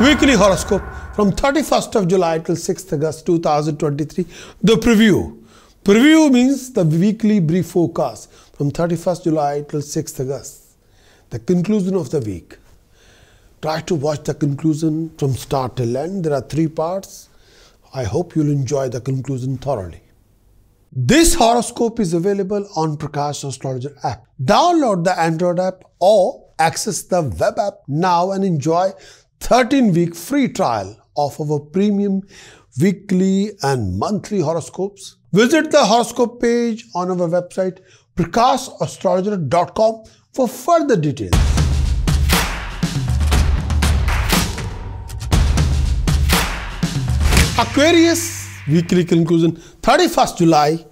Weekly horoscope from 31st of July till 6th August 2023. The preview. Preview means the weekly brief forecast from 31st July till 6th August. The conclusion of the week. Try to watch the conclusion from start till end. There are three parts. I hope you'll enjoy the conclusion thoroughly. This horoscope is available on Prakash Astrologer app. Download the Android app or access the web app now and enjoy 13 week free trial of our premium weekly and monthly horoscopes. Visit the horoscope page on our website prakashastrologer.com for further details. Aquarius weekly conclusion 31st July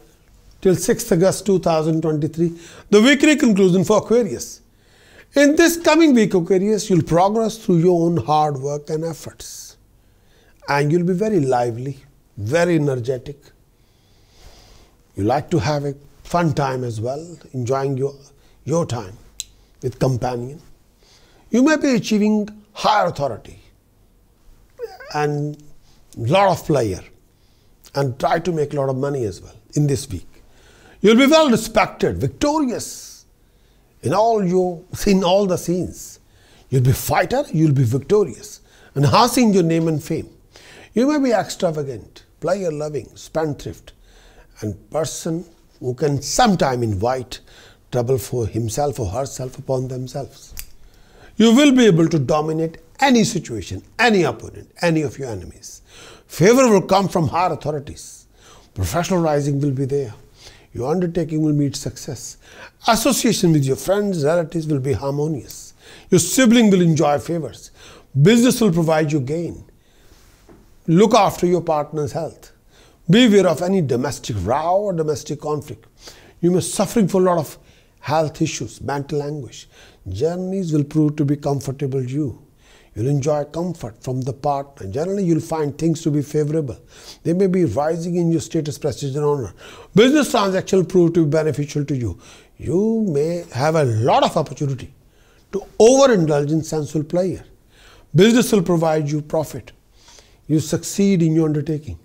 till 6th August 2023 the weekly conclusion for Aquarius in this coming week, Aquarius, you'll progress through your own hard work and efforts. And you'll be very lively, very energetic. You like to have a fun time as well, enjoying your, your time with companion. You may be achieving higher authority and lot of pleasure and try to make a lot of money as well in this week. You'll be well respected, victorious in all your in all the scenes. You'll be fighter, you'll be victorious, enhancing your name and fame. You may be extravagant, player loving, spendthrift, and person who can sometime invite trouble for himself or herself upon themselves. You will be able to dominate any situation, any opponent, any of your enemies. Favor will come from higher authorities. Professional rising will be there your undertaking will meet success. Association with your friends, relatives will be harmonious. Your sibling will enjoy favors. Business will provide you gain. Look after your partner's health. Beware of any domestic row or domestic conflict. You may be suffering for a lot of health issues, mental anguish. Journeys will prove to be comfortable to you. You'll enjoy comfort from the partner. Generally, you'll find things to be favorable. They may be rising in your status, prestige, and honor. Business transactions prove to be beneficial to you. You may have a lot of opportunity to overindulge in sensual pleasure. Business will provide you profit. You succeed in your undertaking.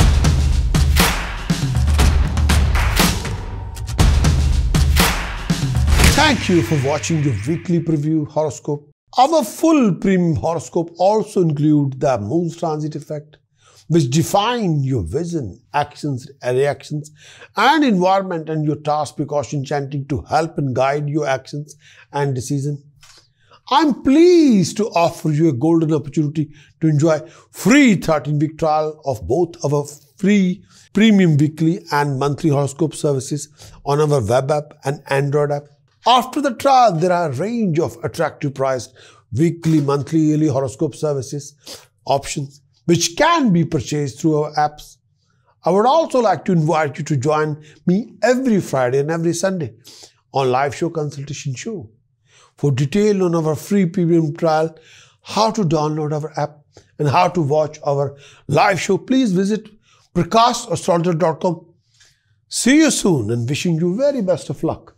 Thank you for watching your weekly preview horoscope our full premium horoscope also includes the moon's transit effect, which define your vision, actions, reactions, and environment and your task precaution chanting to help and guide your actions and decision. I'm pleased to offer you a golden opportunity to enjoy free 13-week trial of both our free premium weekly and monthly horoscope services on our web app and Android app. After the trial, there are a range of attractive priced weekly, monthly, yearly horoscope services options which can be purchased through our apps. I would also like to invite you to join me every Friday and every Sunday on live show consultation show. For detail on our free premium trial, how to download our app and how to watch our live show, please visit prakashastrologer.com. See you soon and wishing you very best of luck.